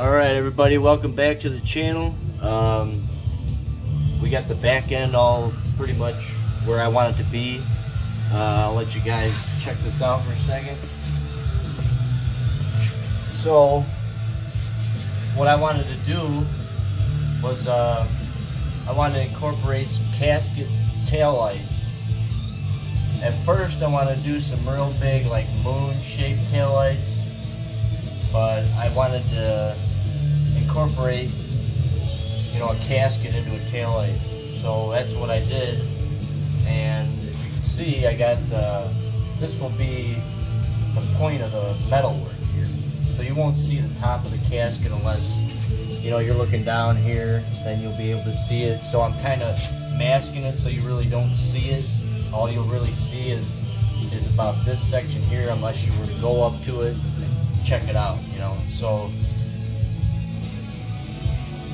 All right, everybody, welcome back to the channel. Um, we got the back end all pretty much where I want it to be. Uh, I'll let you guys check this out for a second. So, what I wanted to do was uh, I wanted to incorporate some casket tail lights. At first, I wanted to do some real big, like moon-shaped tail lights, but I wanted to incorporate, you know, a casket into a tail light. So that's what I did, and if you can see, I got uh, this will be the point of the metal work here. So you won't see the top of the casket unless you know you're looking down here then you'll be able to see it so I'm kind of masking it so you really don't see it all you'll really see is is about this section here unless you were to go up to it and check it out you know so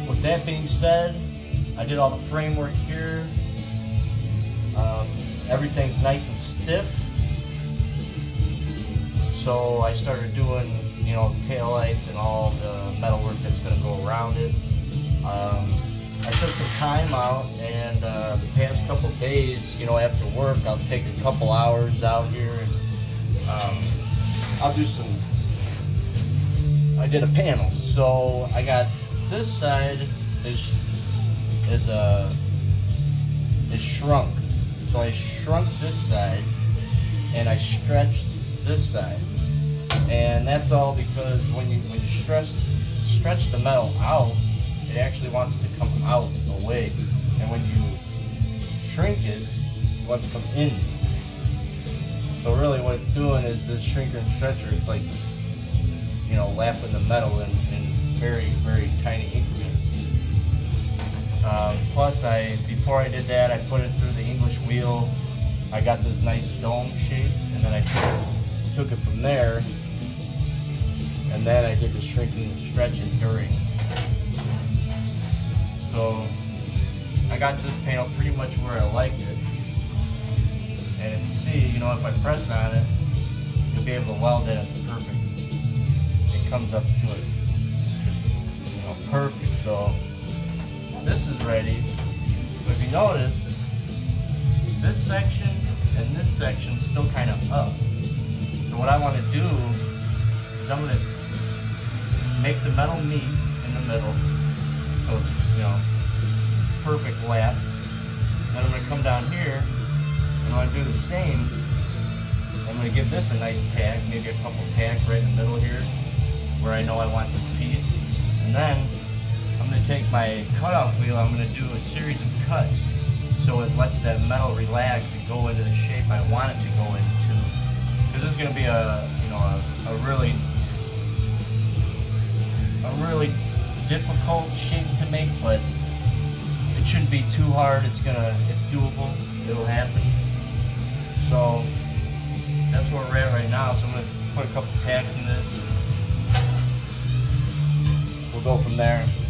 with that being said I did all the framework here um, everything's nice and stiff so I started doing you know, tail lights and all the metal work that's going to go around it. Um, I took some time out and uh, the past couple days, you know, after work, I'll take a couple hours out here and um, I'll do some, I did a panel. So I got this side is, is, uh, is shrunk. So I shrunk this side and I stretched this side and that's all because when you when you stretch stretch the metal out, it actually wants to come out away, and when you shrink it, it wants to come in. So really, what it's doing is this shrinker and stretcher. It's like you know lapping the metal in very very tiny increments. Um, plus, I before I did that, I put it through the English wheel. I got this nice dome shape, and then I took it, took it from there and then I did the shrinking and stretching during. So I got this panel pretty much where I liked it. And if you see, you know, if I press on it, you'll be able to weld it. It's perfect. It comes up to it. Perfect. So this is ready. But if you notice, this section and this section still kind of up. So what I want to do is I'm going to make the metal meet in the middle. So it's, you know, perfect lap. Then I'm going to come down here and I'm going to do the same. I'm going to give this a nice tack, maybe a couple tacks right in the middle here where I know I want this piece. And then I'm going to take my cutoff wheel, I'm going to do a series of cuts so it lets that metal relax and go into the shape I want it to go into. Because this is going to be a, you know, a, a really a really difficult shape to make, but it shouldn't be too hard. It's gonna, it's doable. It'll happen. So that's where we're at right now. So I'm gonna put a couple tacks in this. Go from there.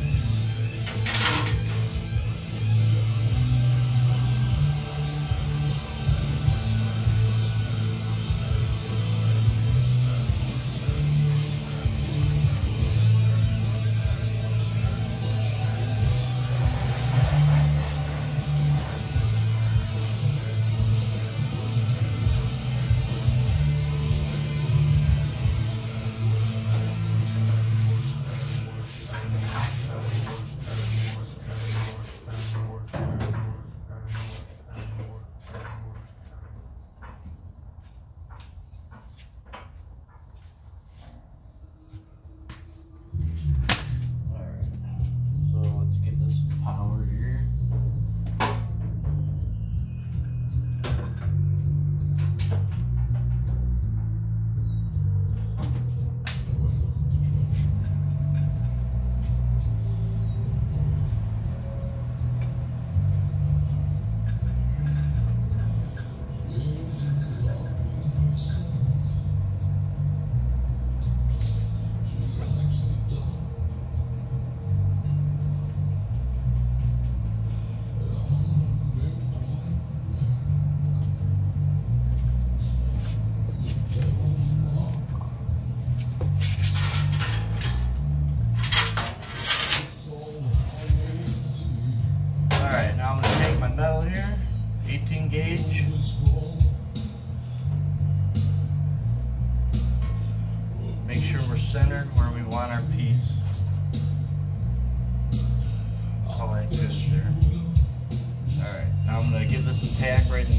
A tack right in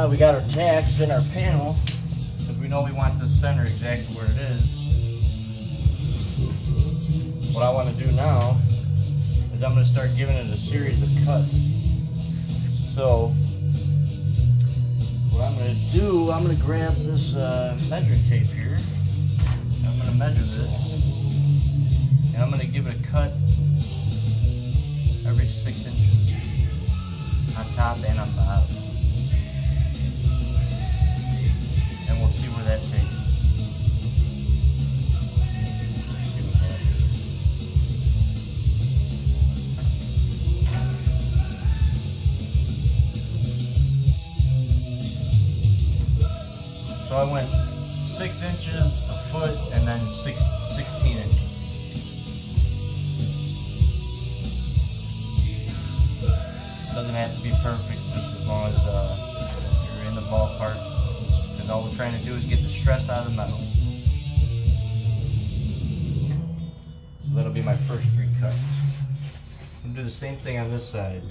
That we got our tacks in our panel, because we know we want this center exactly where it is, what I want to do now is I'm going to start giving it a series of cuts. So, what I'm going to do, I'm going to grab this uh, measuring tape here. I'm going to measure this. And I'm going to give it a cut every six inches on top and on bottom. And we'll see where that takes. So I went six inches, a foot, and then six, 16 inches. Doesn't have to be perfect, just as long as uh, you're in the ballpark. Because all we're trying to do is get the stress out of the metal. So that'll be my first three cuts. I'm gonna do the same thing on this side.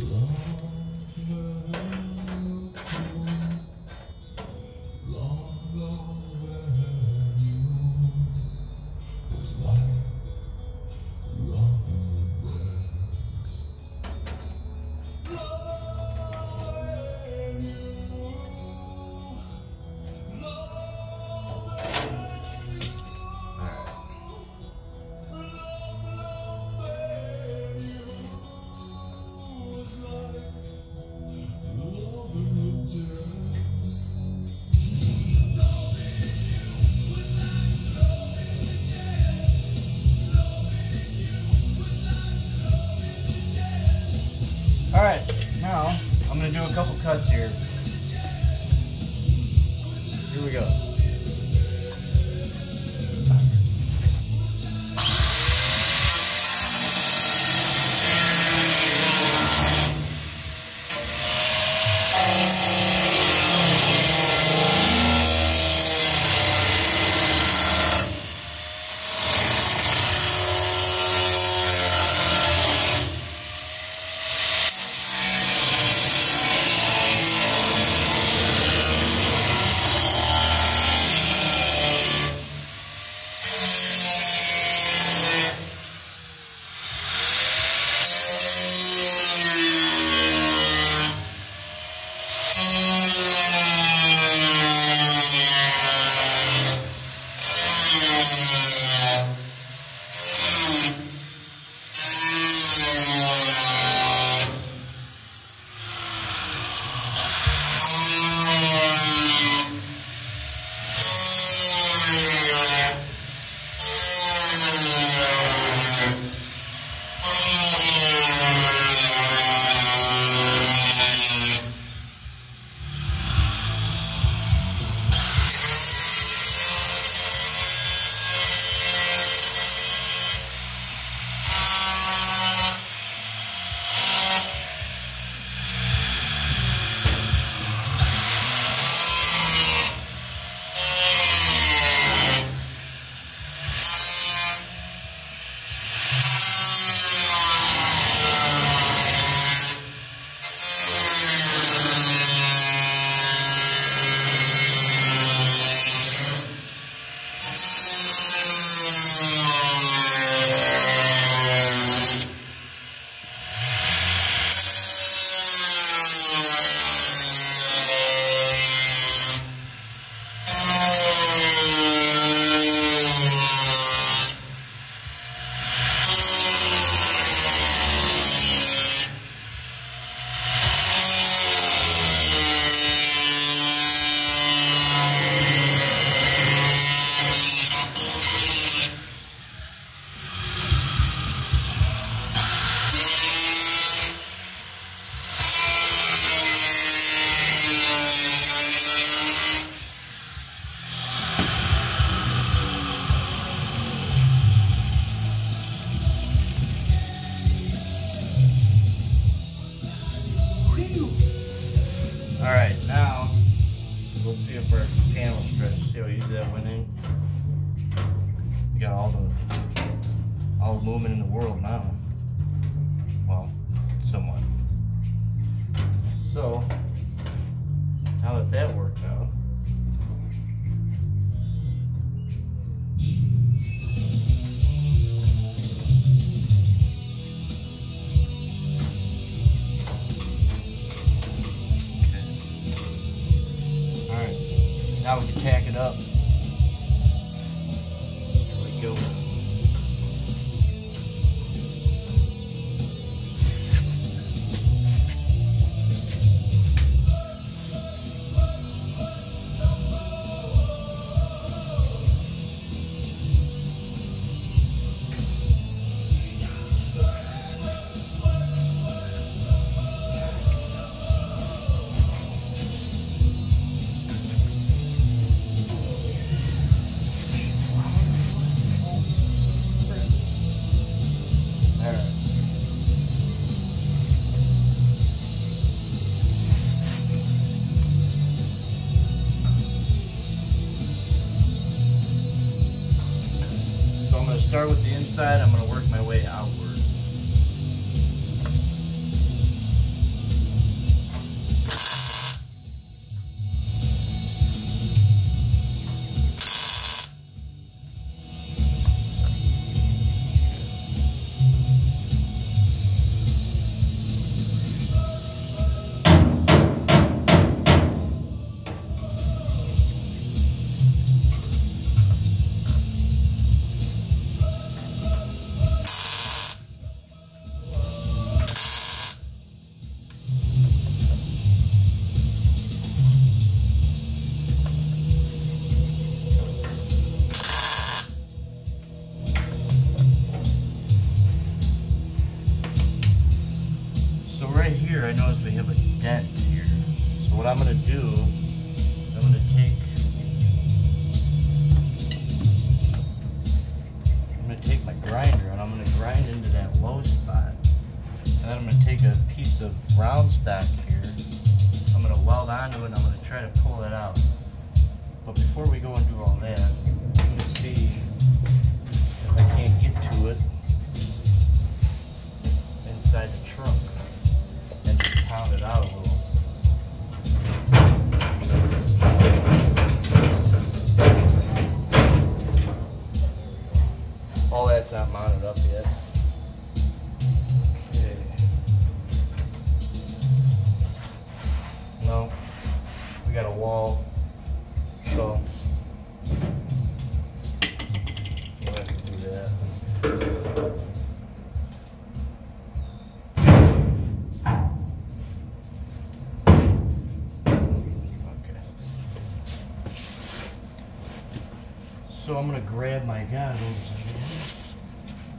I'm gonna grab my goggles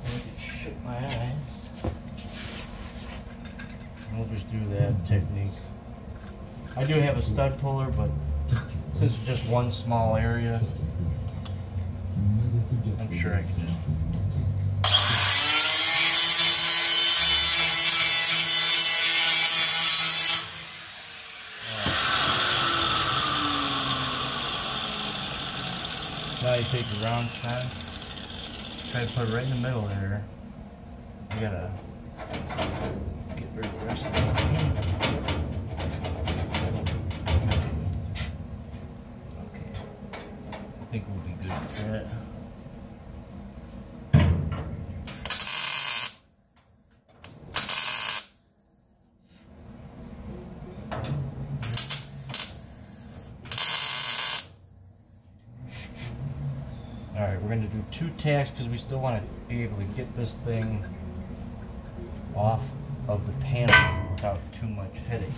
can shut my eyes. And We'll just do that technique. I do have a stud puller, but since it's just one small area, I'm sure I can just Now you take your round shot, try to put it right in the middle there. You gotta get rid of the rest of it. Okay. I think we'll be good with that. Alright, we're going to two tacks because we still want to be able to get this thing off of the panel without too much headache.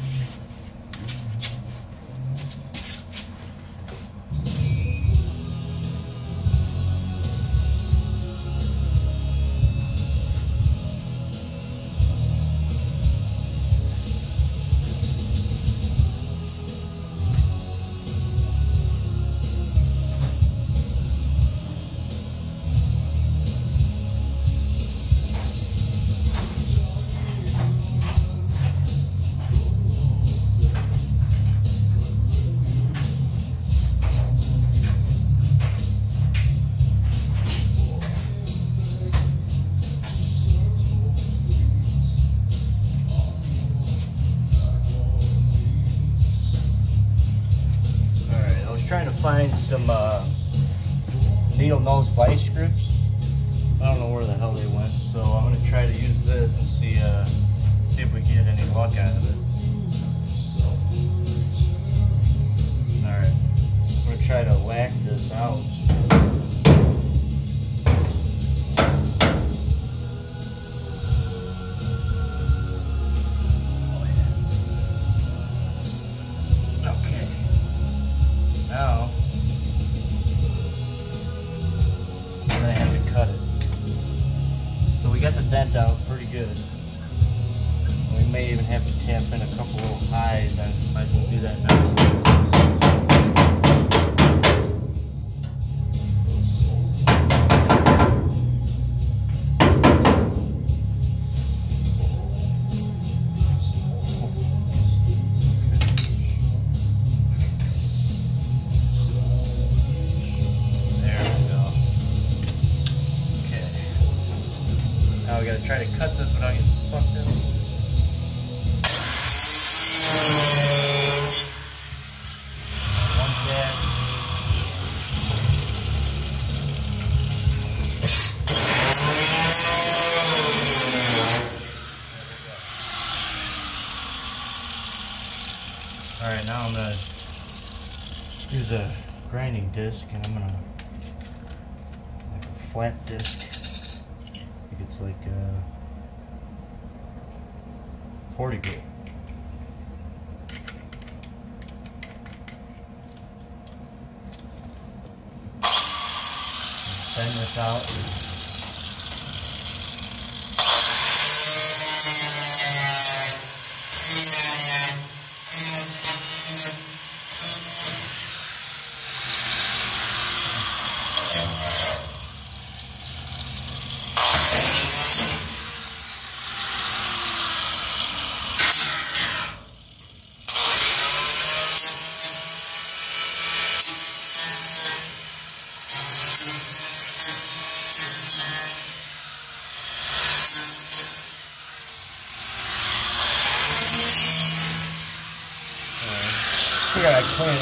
needle nose vice screws.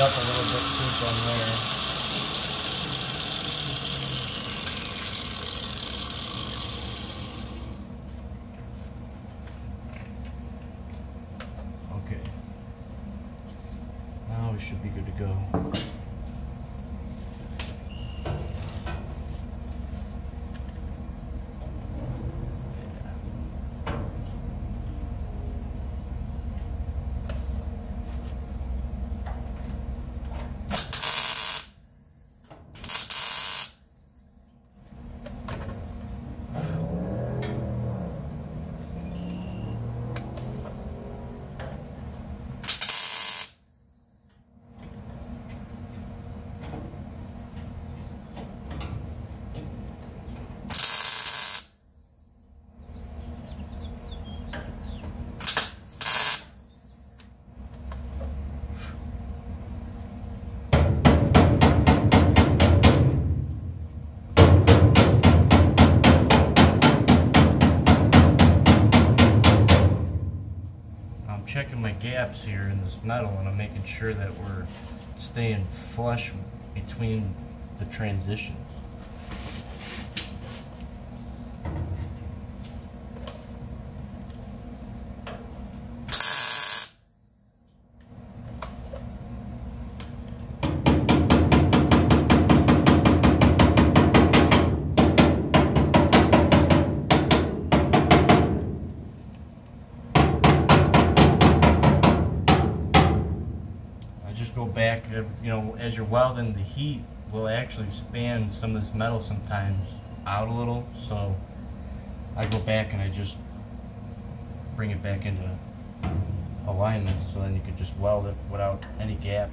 up a gaps here in this metal and I'm making sure that we're staying flush between the transition. go back, uh, you know, as you're welding, the heat will actually expand some of this metal sometimes out a little. So I go back and I just bring it back into alignment so then you can just weld it without any gap.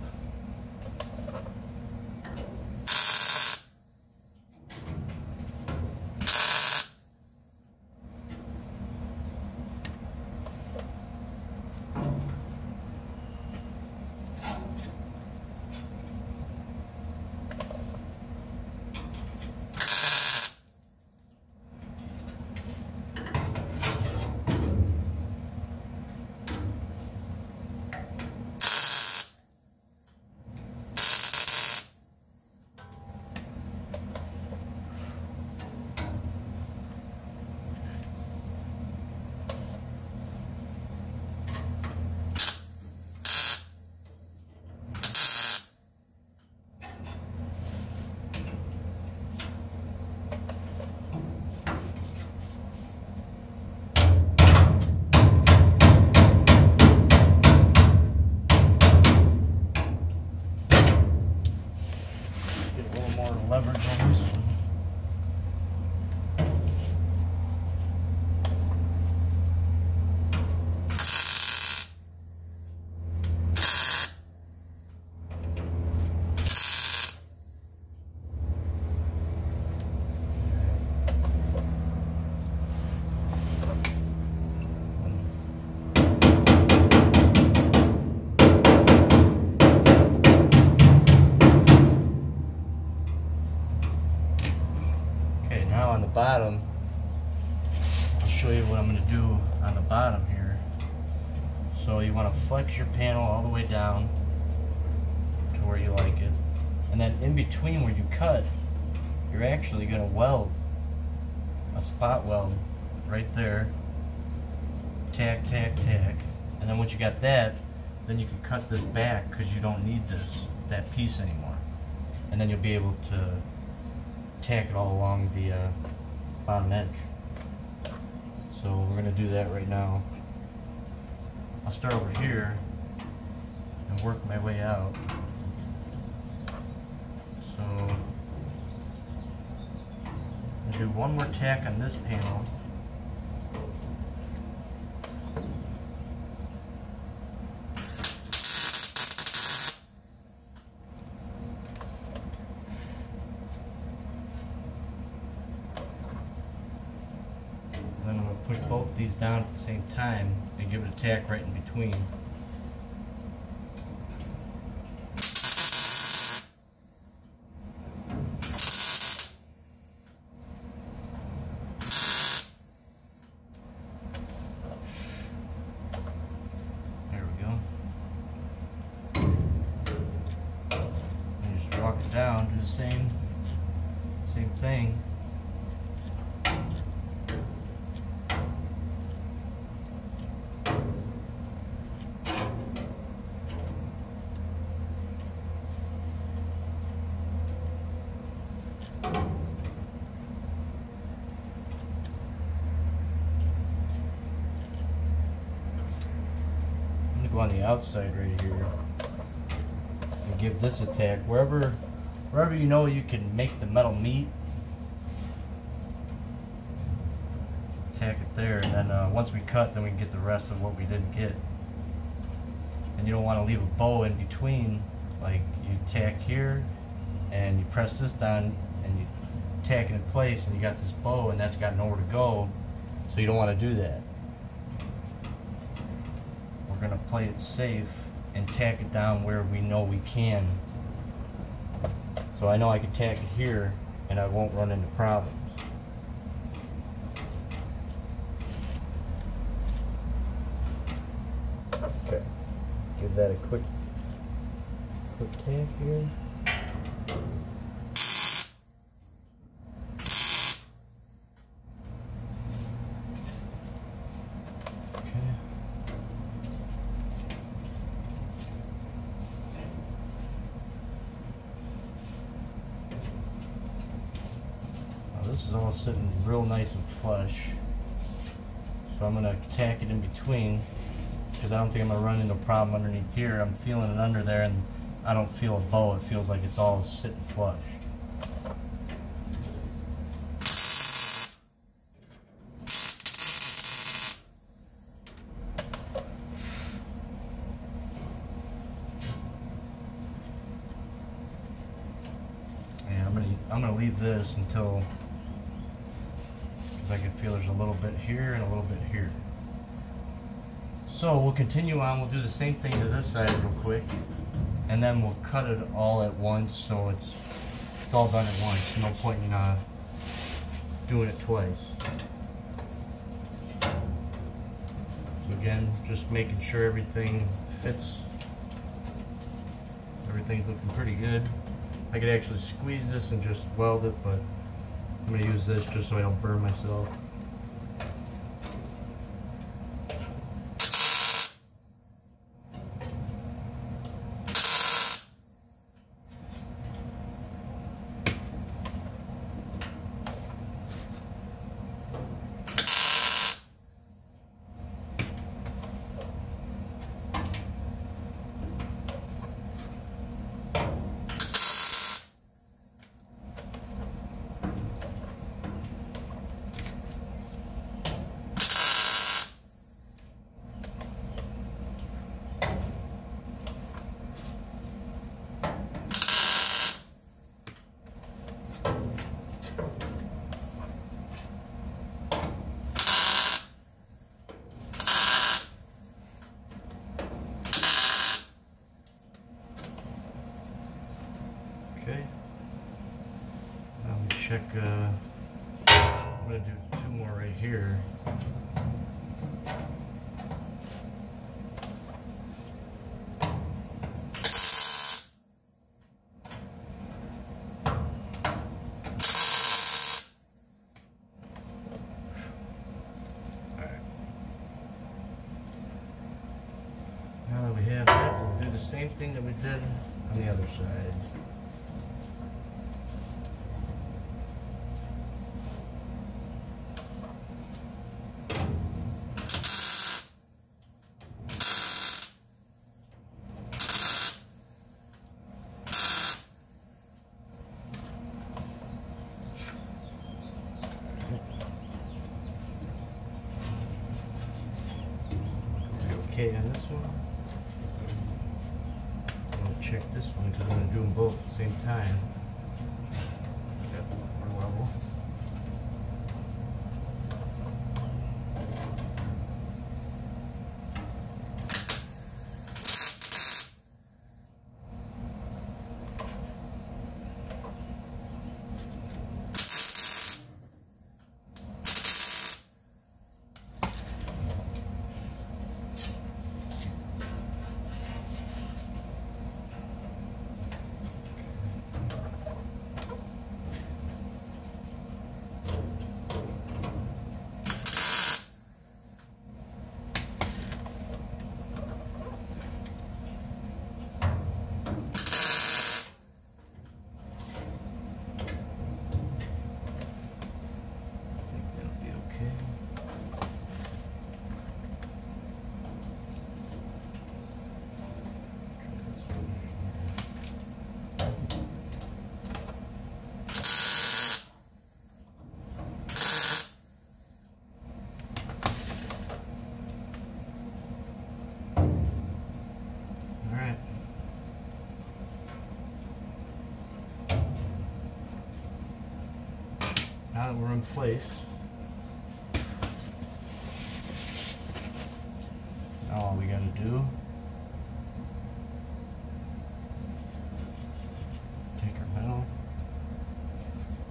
And then in between where you cut, you're actually gonna weld a spot weld right there. Tack, tack, tack. And then once you got that, then you can cut this back because you don't need this, that piece anymore. And then you'll be able to tack it all along the uh, bottom edge. So we're gonna do that right now. I'll start over here and work my way out. So I'll do one more tack on this panel. Then I'm going to push both these down at the same time and give it a tack right in between. There we go. And just walk it do the same, same thing. On the outside right here and give this a tack wherever wherever you know you can make the metal meet tack it there and then uh, once we cut then we can get the rest of what we didn't get and you don't want to leave a bow in between like you tack here and you press this down and you tack it in place and you got this bow and that's got nowhere to go so you don't want to do that we're gonna play it safe and tack it down where we know we can. So I know I can tack it here and I won't run into problems. Okay, give that a quick, quick tack here. Okay. Now this is all sitting real nice and flush. So I'm gonna tack it in between because I don't think I'm gonna run into a problem underneath here. I'm feeling it under there and I don't feel a bow. It feels like it's all sitting flush. And I'm gonna I'm gonna leave this until because I can feel there's a little bit here and a little bit here. So we'll continue on. We'll do the same thing to this side real quick, and then we'll cut it all at once so it's it's all done at once. No point in uh, doing it twice. So again, just making sure everything fits. Everything's looking pretty good. I could actually squeeze this and just weld it, but I'm gonna use this just so I don't burn myself. Check uh, I'm gonna do two more right here. Now that we have that, we'll do the same thing that we did on the other side. We're in place, now all we gotta do, take our metal,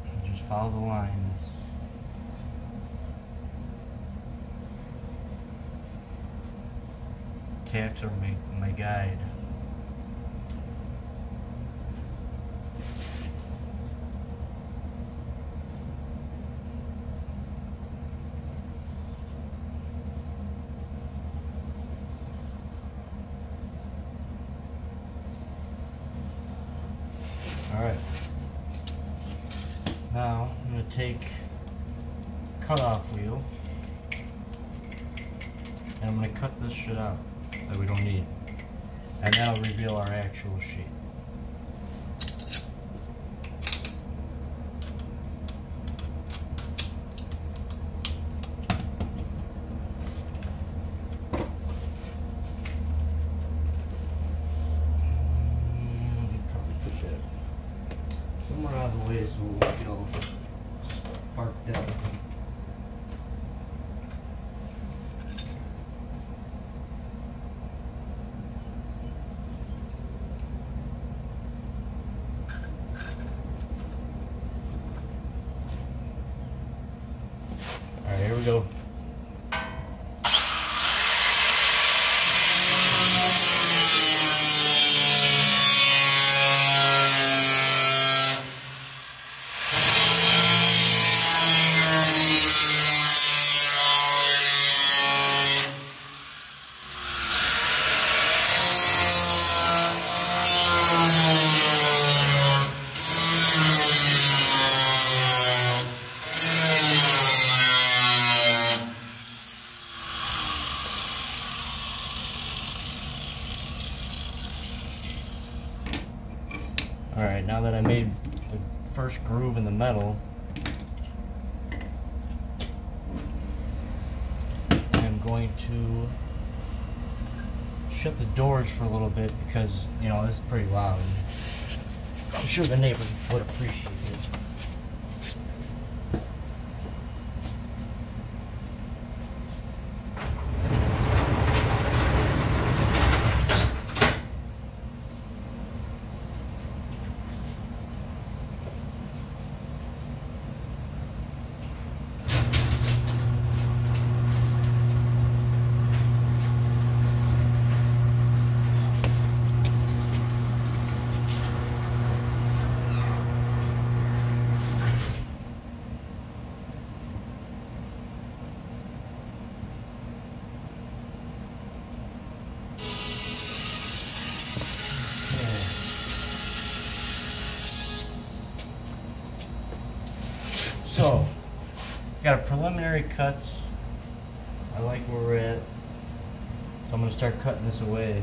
and just follow the lines. Tacks are my, my guide. Alright. Now I'm gonna take cutoff wheel and I'm gonna cut this shit out that we don't need. And that'll reveal our actual sheet. Mm, Probably put that somewhere out of the way so we'll get all sparked out. Alright, here we go. Alright, now that I made the groove in the metal, I'm going to shut the doors for a little bit because, you know, it's pretty loud. I'm sure the neighbors would appreciate preliminary cuts. I like where we're at. So I'm gonna start cutting this away.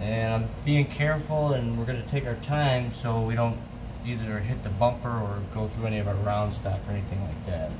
And I'm being careful and we're gonna take our time so we don't either hit the bumper or go through any of our round stock or anything like that.